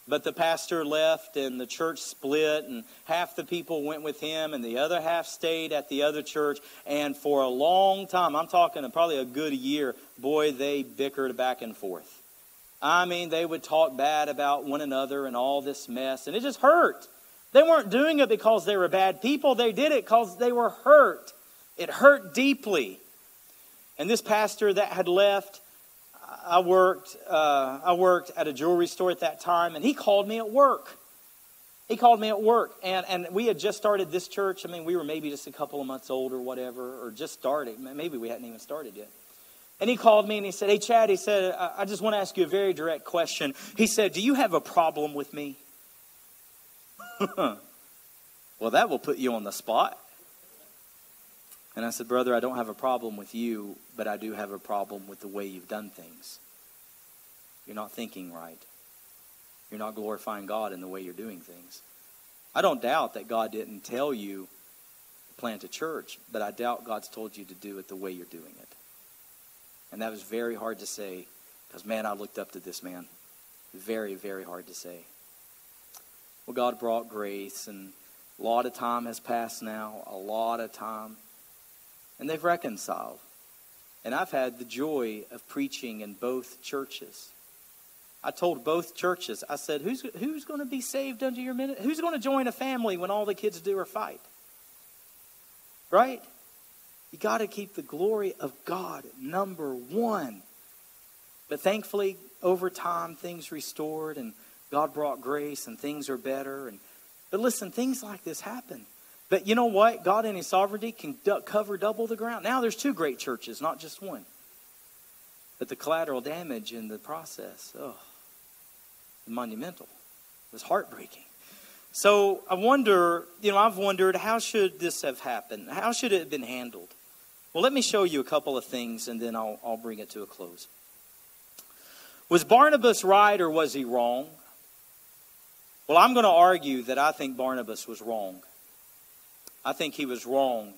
But the pastor left and the church split, and half the people went with him, and the other half stayed at the other church. And for a long time, I'm talking probably a good year, boy, they bickered back and forth. I mean, they would talk bad about one another and all this mess, and it just hurt. They weren't doing it because they were bad people, they did it because they were hurt. It hurt deeply. And this pastor that had left, I worked, uh, I worked at a jewelry store at that time, and he called me at work. He called me at work, and, and we had just started this church. I mean, we were maybe just a couple of months old or whatever, or just started. Maybe we hadn't even started yet. And he called me and he said, Hey, Chad, he said, I just want to ask you a very direct question. He said, Do you have a problem with me? [laughs] well, that will put you on the spot. And I said, Brother, I don't have a problem with you, but I do have a problem with the way you've done things. You're not thinking right. You're not glorifying God in the way you're doing things. I don't doubt that God didn't tell you to plant a church, but I doubt God's told you to do it the way you're doing it. And that was very hard to say because, man, I looked up to this man. Very, very hard to say. Well, God brought grace, and a lot of time has passed now, a lot of time and they've reconciled. And I've had the joy of preaching in both churches. I told both churches, I said, who's, who's going to be saved under your minute? Who's going to join a family when all the kids do are fight? right? You got to keep the glory of God number one. But thankfully, over time, things restored and God brought grace and things are better. And but listen, things like this happen. But you know what? God in His sovereignty can cover double the ground. Now there's two great churches, not just one. But the collateral damage in the process, oh, monumental. It was heartbreaking. So I wonder, you know, I've wondered how should this have happened? How should it have been handled? Well, let me show you a couple of things and then I'll, I'll bring it to a close. Was Barnabas right or was he wrong? Well, I'm going to argue that I think Barnabas was wrong. I think he was wrong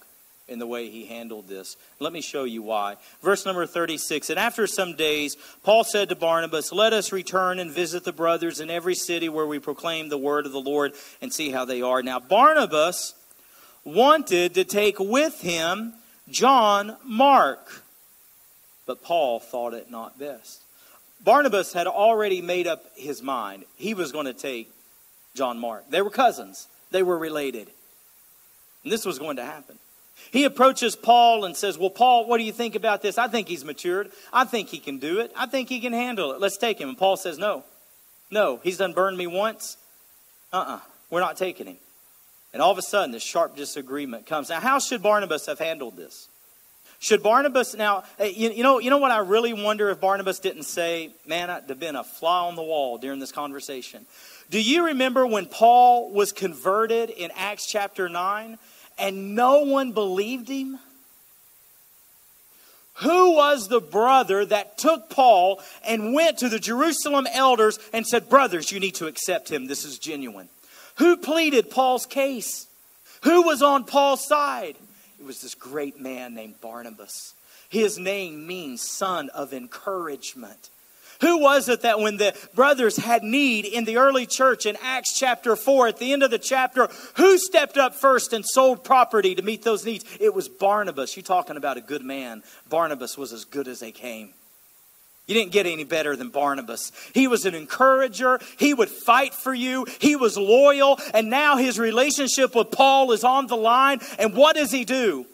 in the way he handled this. Let me show you why. Verse number 36 And after some days, Paul said to Barnabas, Let us return and visit the brothers in every city where we proclaim the word of the Lord and see how they are. Now, Barnabas wanted to take with him John Mark, but Paul thought it not best. Barnabas had already made up his mind. He was going to take John Mark. They were cousins, they were related. And this was going to happen. He approaches Paul and says, Well, Paul, what do you think about this? I think he's matured. I think he can do it. I think he can handle it. Let's take him. And Paul says, No, no, he's done burned me once. Uh uh-uh, uh, we are not taking him. And all of a sudden, this sharp disagreement comes. Now, how should Barnabas have handled this? Should Barnabas now, eh, you, you, know, you know what I really wonder if Barnabas didn't say, man, I'd have been a fly on the wall during this conversation. Do you remember when Paul was converted in Acts chapter 9 and no one believed him? Who was the brother that took Paul and went to the Jerusalem elders and said, Brothers, you need to accept him. This is genuine. Who pleaded Paul's case? Who was on Paul's side? It was this great man named Barnabas. His name means son of encouragement. Who was it that when the brothers had need in the early church in Acts chapter 4, at the end of the chapter, who stepped up first and sold property to meet those needs? It was Barnabas. You're talking about a good man. Barnabas was as good as they came. You didn't get any better than Barnabas. He was an encourager. He would fight for you. He was loyal. And now his relationship with Paul is on the line. And what does he do?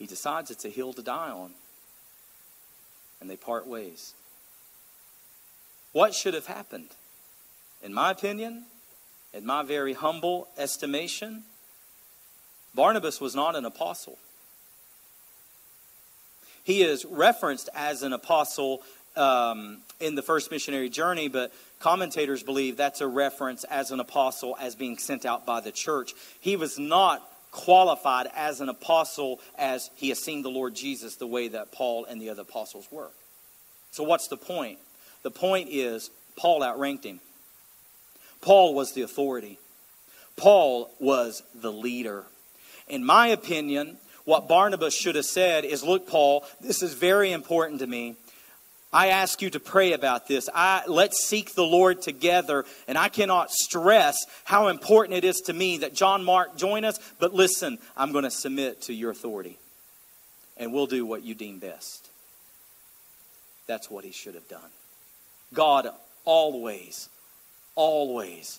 He decides it's a hill to die on. And they part ways. What should have happened? In my opinion, in my very humble estimation, Barnabas was not an apostle. He is referenced as an apostle um, in the first missionary journey, but commentators believe that's a reference as an apostle as being sent out by the church. He was not qualified as an apostle as he has seen the Lord Jesus the way that Paul and the other apostles were. So, what's the point? The point is, Paul outranked him. Paul was the authority, Paul was the leader. In my opinion, what Barnabas should have said is Look, Paul, this is very important to me. I ask you to pray about this. I, let's seek the Lord together. And I cannot stress how important it is to me that John Mark join us. But listen, I'm going to submit to your authority. And we'll do what you deem best. That's what he should have done. God always, always,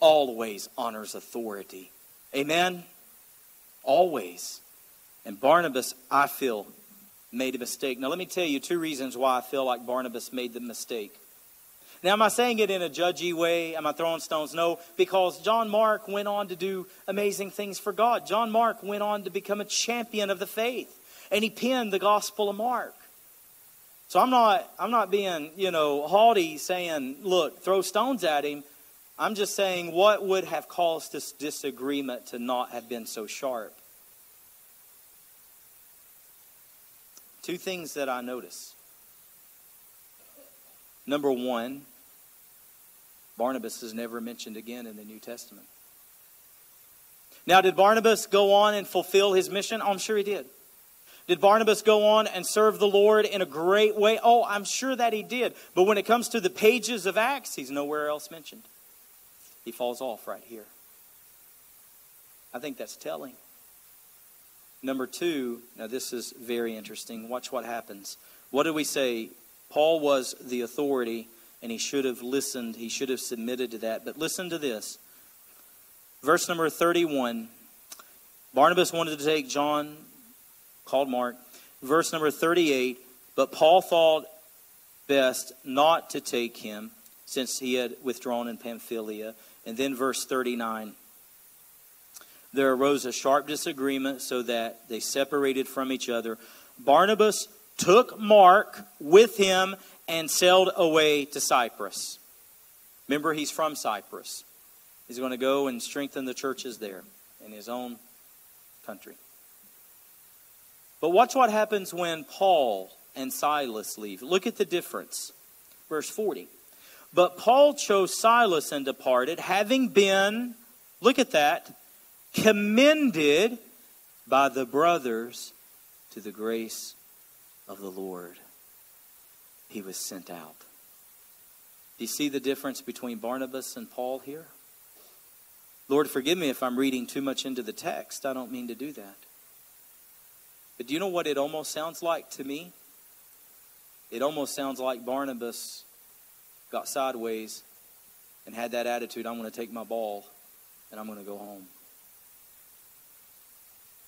always honors authority. Amen? Always. And Barnabas, I feel, made a mistake. Now, let me tell you two reasons why I feel like Barnabas made the mistake. Now, am I saying it in a judgy way? Am I throwing stones? No, because John Mark went on to do amazing things for God. John Mark went on to become a champion of the faith, and he penned the Gospel of Mark. So I'm not, I'm not being, you know, haughty saying, look, throw stones at him. I'm just saying what would have caused this disagreement to not have been so sharp. Two things that I notice. Number one, Barnabas is never mentioned again in the New Testament. Now, did Barnabas go on and fulfill his mission? I'm sure he did. Did Barnabas go on and serve the Lord in a great way? Oh, I'm sure that he did. But when it comes to the pages of Acts, he's nowhere else mentioned. He falls off right here. I think that's telling. Number two, now this is very interesting. Watch what happens. What did we say? Paul was the authority, and he should have listened. He should have submitted to that. But listen to this. Verse number 31 Barnabas wanted to take John, called Mark. Verse number 38 But Paul thought best not to take him, since he had withdrawn in Pamphylia. And then verse 39 There arose a sharp disagreement, so that they separated from each other. Barnabas took Mark with him and sailed away to Cyprus. Remember, he's from Cyprus. He's going to go and strengthen the churches there in his own country. But watch what happens when Paul and Silas leave. Look at the difference. Verse 40. But Paul chose Silas and departed, having been, look at that, commended by the brothers to the grace of the Lord. He was sent out. Do you see the difference between Barnabas and Paul here? Lord, forgive me if I'm reading too much into the text. I don't mean to do that. But do you know what it almost sounds like to me? It almost sounds like Barnabas got sideways and had that attitude I'm going to take my ball and I'm going to go home.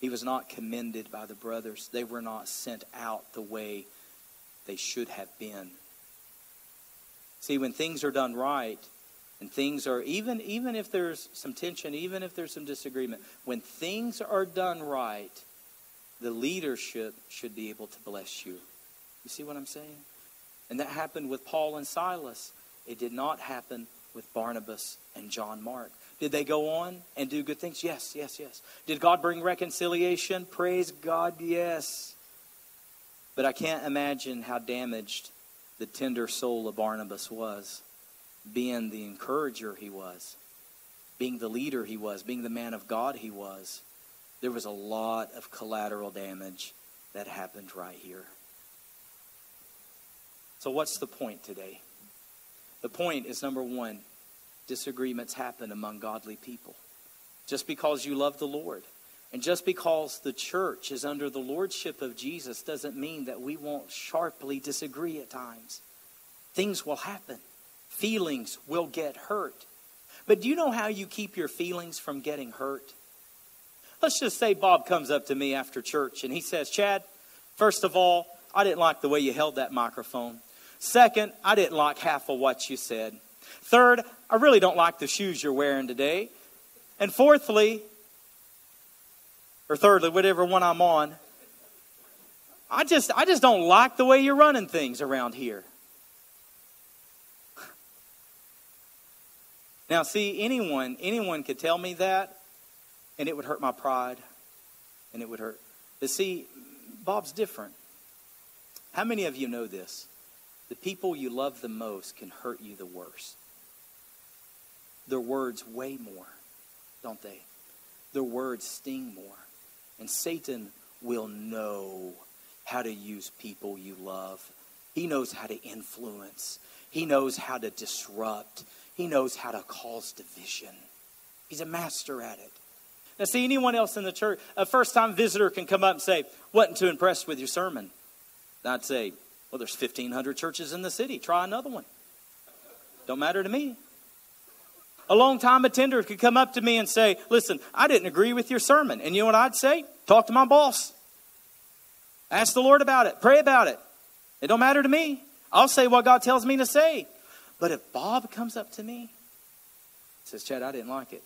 He was not commended by the brothers, they were not sent out the way they should have been. See, when things are done right, and things are even even if there's some tension even if there's some disagreement when things are done right the leadership should be able to bless you. You see what i'm saying? And that happened with paul and silas. It did not happen with barnabas and john mark did they go on and do good things? Yes yes yes. Did god bring reconciliation? Praise god yes. But i can't imagine how damaged the tender soul of barnabas was being the encourager he was, being the leader he was, being the man of God he was, there was a lot of collateral damage that happened right here. So, what's the point today? The point is number one, disagreements happen among godly people. Just because you love the Lord and just because the church is under the lordship of Jesus doesn't mean that we won't sharply disagree at times. Things will happen feelings will get hurt. But do you know how you keep your feelings from getting hurt? Let's just say Bob comes up to me after church and he says, Chad, first of all, I didn't like the way you held that microphone. Second, I didn't like half of what you said. Third, I really don't like the shoes you're wearing today. And fourthly, or thirdly, whatever one I'm on, I just I just don't like the way you're running things around here. Now, see, anyone, anyone could tell me that, and it would hurt my pride, and it would hurt. But see, Bob's different. How many of you know this? The people you love the most can hurt you the worst. Their words weigh more, don't they? Their words sting more. And Satan will know how to use people you love. He knows how to influence. He knows how to disrupt. He knows how to cause division. He's a master at it. Now, see, anyone else in the church, a first time visitor can come up and say, Wasn't too impressed with your sermon. I'd say, Well, there's 1,500 churches in the city. Try another one. Don't matter to me. A long time attender could come up to me and say, Listen, I didn't agree with your sermon. And you know what I'd say? Talk to my boss. Ask the Lord about it. Pray about it. It don't matter to me. I'll say what God tells me to say. But if Bob comes up to me, says, Chad, I didn't like it,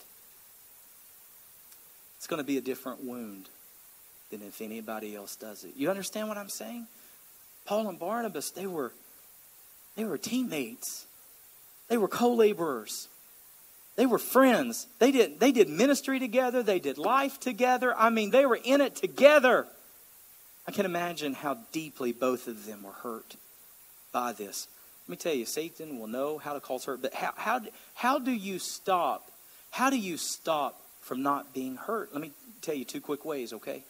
it's going to be a different wound than if anybody else does it. You understand what I'm saying? Paul and Barnabas, they were they were teammates. They were co-laborers. They were friends. They did they did ministry together, they did life together. I mean, they were in it together. I can imagine how deeply both of them were hurt by this. Let me tell you, Satan will know how to cause hurt. But how, how, how do you stop? How do you stop from not being hurt? Let me tell you two quick ways, okay?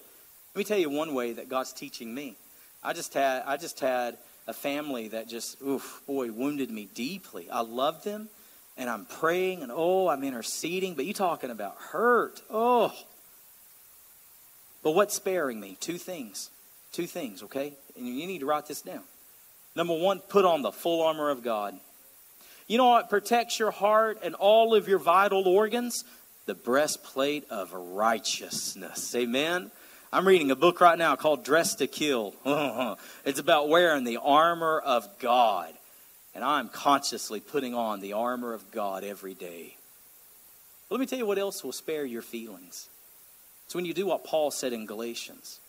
Let me tell you one way that God's teaching me. I just had I just had a family that just oof boy wounded me deeply. I love them and I'm praying and oh I'm interceding, but you talking about hurt. Oh. But what's sparing me? Two things. Two things, okay? And you need to write this down. Number one, put on the full armor of God. You know what protects your heart and all of your vital organs? the breastplate of righteousness. Amen. I'm reading a book right now called Dress to Kill. [laughs] it's about wearing the armor of God. And I'm consciously putting on the armor of God every day. Let me tell you what else will spare your feelings. It's when you do what Paul said in Galatians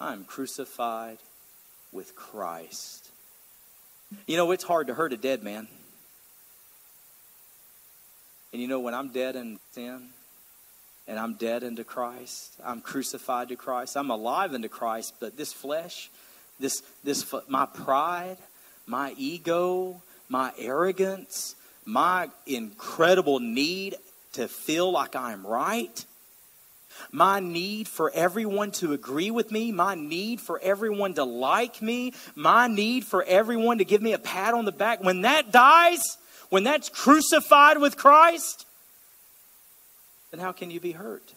I'm crucified with Christ. You know, it's hard to hurt a dead man. And you know, when I'm dead in sin and I'm dead into Christ, I'm crucified to Christ, I'm alive into Christ, but this flesh, this, this, my pride, my ego, my arrogance, my incredible need to feel like I'm right, my need for everyone to agree with me, my need for everyone to like me, my need for everyone to give me a pat on the back, when that dies, when that's crucified with Christ, then how can you be hurt?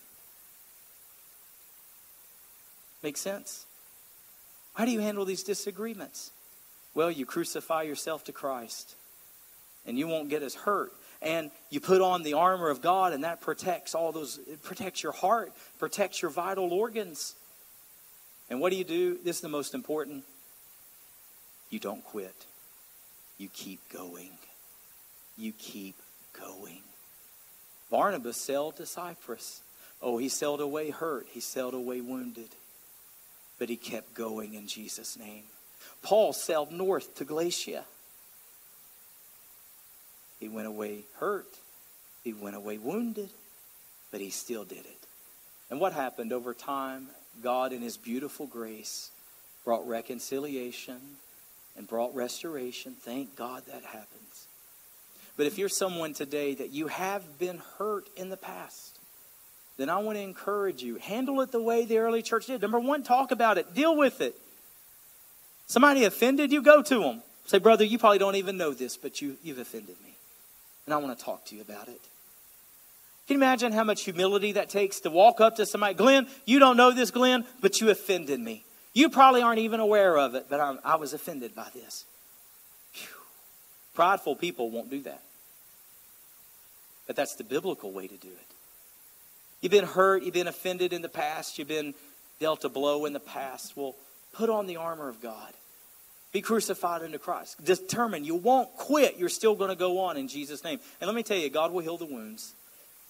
Make sense? How do you handle these disagreements? Well, you crucify yourself to Christ, and you won't get as hurt. And you put on the armor of God, and that protects all those, it protects your heart, protects your vital organs. And what do you do? This is the most important. You don't quit, you keep going you keep going. Barnabas sailed to Cyprus. Oh, he sailed away hurt, he sailed away wounded, but he kept going in Jesus' name. Paul sailed north to Galatia. He went away hurt, he went away wounded, but he still did it. And what happened over time? God, in his beautiful grace, brought reconciliation and brought restoration. Thank God that happens. But if you're someone today that you have been hurt in the past, then I want to encourage you. Handle it the way the early church did. Number one, talk about it, deal with it. Somebody offended you, go to them. Say, brother, you probably don't even know this, but you, you've offended me. And I want to talk to you about it. Can you imagine how much humility that takes to walk up to somebody? Glenn, you don't know this, Glenn, but you offended me. You probably aren't even aware of it, but I, I was offended by this. Prideful people won't do that. But that's the biblical way to do it. You've been hurt, you've been offended in the past, you've been dealt a blow in the past. Well, put on the armor of God. Be crucified into Christ. Determine you won't quit. You're still going to go on in Jesus' name. And let me tell you, God will heal the wounds.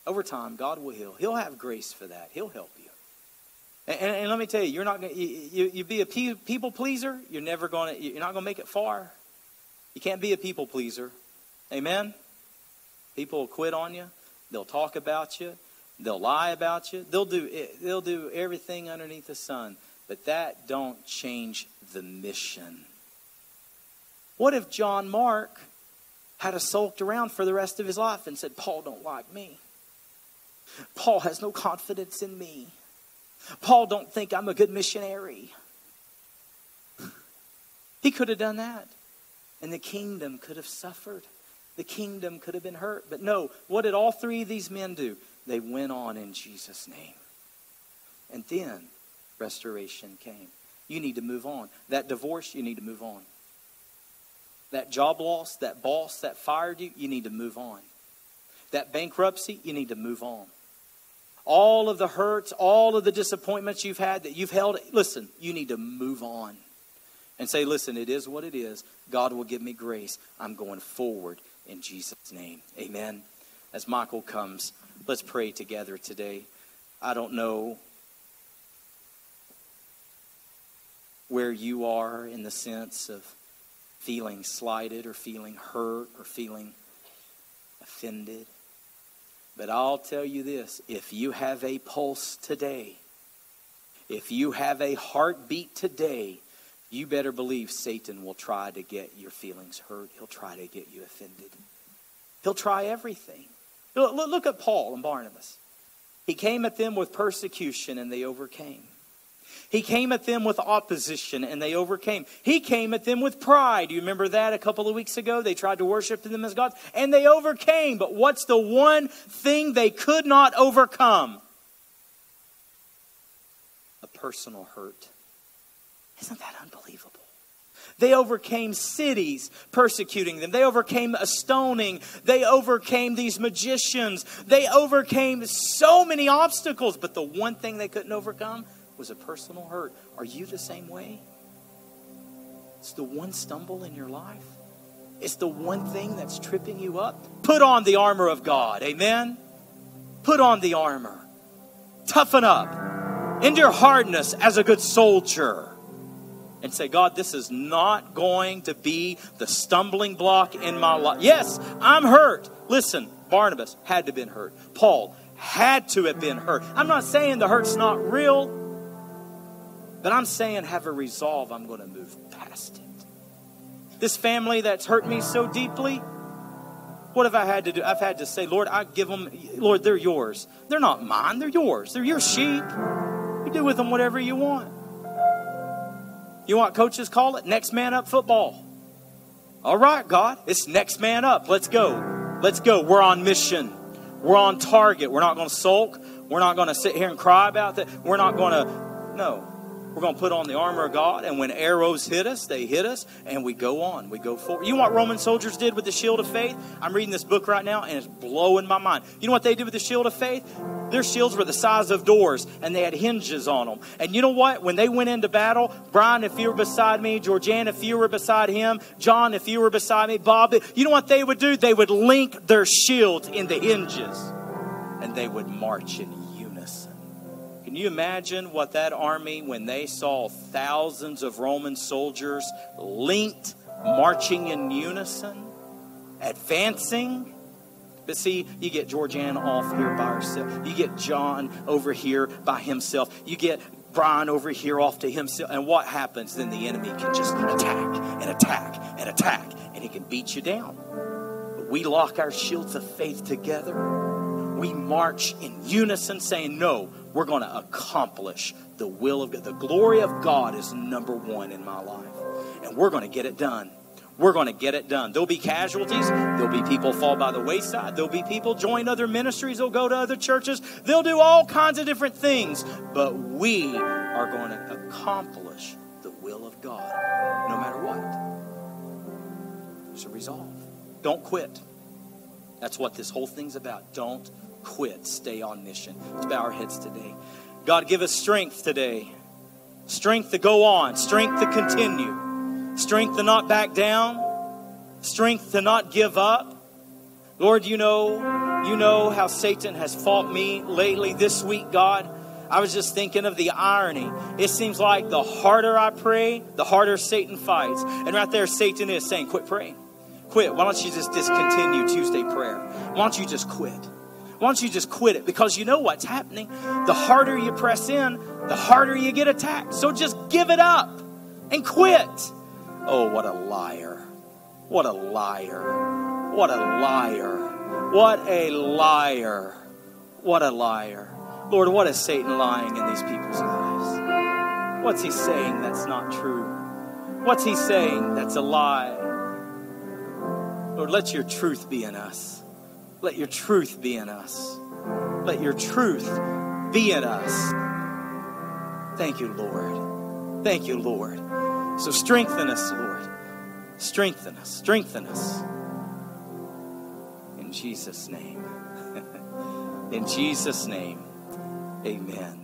Over time, God will heal. He'll have grace for that. He'll help you. And, and, and let me tell you, you're not going you, you, you be a people pleaser. You're never going to. You're not going to make it far. You can't be a people pleaser. Amen? People will quit on you. They'll talk about you. They'll lie about you. They'll do, they'll do everything underneath the sun. But that don't change the mission. What if John Mark had a sulked around for the rest of his life and said, Paul don't like me. Paul has no confidence in me. Paul don't think I'm a good missionary. [laughs] He could have done that and the kingdom could have suffered. The kingdom could have been hurt. But no, what did all three of these men do? They went on in Jesus' name. And then restoration came. You need to move on. That divorce, you need to move on. That job loss, that boss that fired you, you need to move on. That bankruptcy, you need to move on. All of the hurts, all of the disappointments you've had that you've held, listen, you need to move on and say, listen, it is what it is. God will give me grace. I'm going forward in Jesus' name. Amen. As Michael comes, let's pray together today. I don't know where you are in the sense of feeling slighted or feeling hurt or feeling offended. But I'll tell you this if you have a pulse today, if you have a heartbeat today, you better believe Satan will try to get your feelings hurt. He'll try to get you offended. He'll try everything. Look at Paul and Barnabas. He came at them with persecution and they overcame. He came at them with opposition and they overcame. He came at them with pride. You remember that a couple of weeks ago? They tried to worship them as gods and they overcame. But what's the one thing they could not overcome? A personal hurt. Isn't that unbelievable? They overcame cities persecuting them. They overcame a stoning. They overcame these magicians. They overcame so many obstacles. But the one thing they couldn't overcome was a personal hurt. Are you the same way? It's the one stumble in your life. It's the one thing that's tripping you up. Put on the armor of God. Amen. Put on the armor. Toughen up. Endure hardness as a good soldier. And say, God, this is not going to be the stumbling block in my life. Yes, I'm hurt. Listen, Barnabas had to have been hurt. Paul had to have been hurt. I'm not saying the hurt's not real, but I'm saying have a resolve. I'm going to move past it. This family that's hurt me so deeply, what have I had to do? I've had to say, Lord, I give them, Lord, they're yours. They're not mine, they're yours. They're your sheep. You do with them whatever you want. You want coaches call it next man up football. All right, God, it's next man up. Let's go. Let's go. We're on mission. We're on target. We're not going to sulk. We're not going to sit here and cry about that. We're not going to, no. We're going to put on the armor of God, and when arrows hit us, they hit us, and we go on. We go forward. You know what Roman soldiers did with the shield of faith? I'm reading this book right now, and it's blowing my mind. You know what they did with the shield of faith? Their shields were the size of doors, and they had hinges on them. And you know what? When they went into battle, Brian, if you were beside me, Georgianne, if you were beside him, John, if you were beside me, Bob, you know what they would do? They would link their shields in the hinges, and they would march in can you imagine what that army, when they saw thousands of Roman soldiers linked, marching in unison, advancing? But see, you get Georgianne off here by herself. You get John over here by himself. You get Brian over here off to himself. And what happens? Then the enemy can just attack and attack and attack, and he can beat you down. But we lock our shields of faith together. We march in unison, saying, No, we're going to accomplish the will of God. The glory of God is number one in my life. And we're going to get it done. We're going to get it done. There'll be casualties. There'll be people fall by the wayside. There'll be people join other ministries. They'll go to other churches. They'll do all kinds of different things. But we are going to accomplish the will of God no matter what. A resolve. Don't quit. That's what this whole thing's about. Don't quit. Stay on mission. Let's bow our heads today. God, give us strength today. Strength to go on. Strength to continue. Strength to not back down. Strength to not give up. Lord, you know, you know how Satan has fought me lately this week, God. I was just thinking of the irony. It seems like the harder I pray, the harder Satan fights. And right there, Satan is saying, Quit praying. Quit. Why don't you just discontinue Tuesday prayer? Why don't you just quit? Why don't you just quit it? Because you know what's happening. The harder you press in, the harder you get attacked. So just give it up and quit. Oh, what a liar. What a liar. What a liar. What a liar. What a liar. Lord, what is Satan lying in these people's lives? What's he saying that's not true? What's he saying that's a lie? Lord, let your truth be in us. Let your truth be in us. Let your truth be in us. Thank you, Lord. Thank you, Lord. So strengthen us, Lord. Strengthen us. Strengthen us. In Jesus' name. [laughs] in Jesus' name, amen.